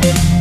Thank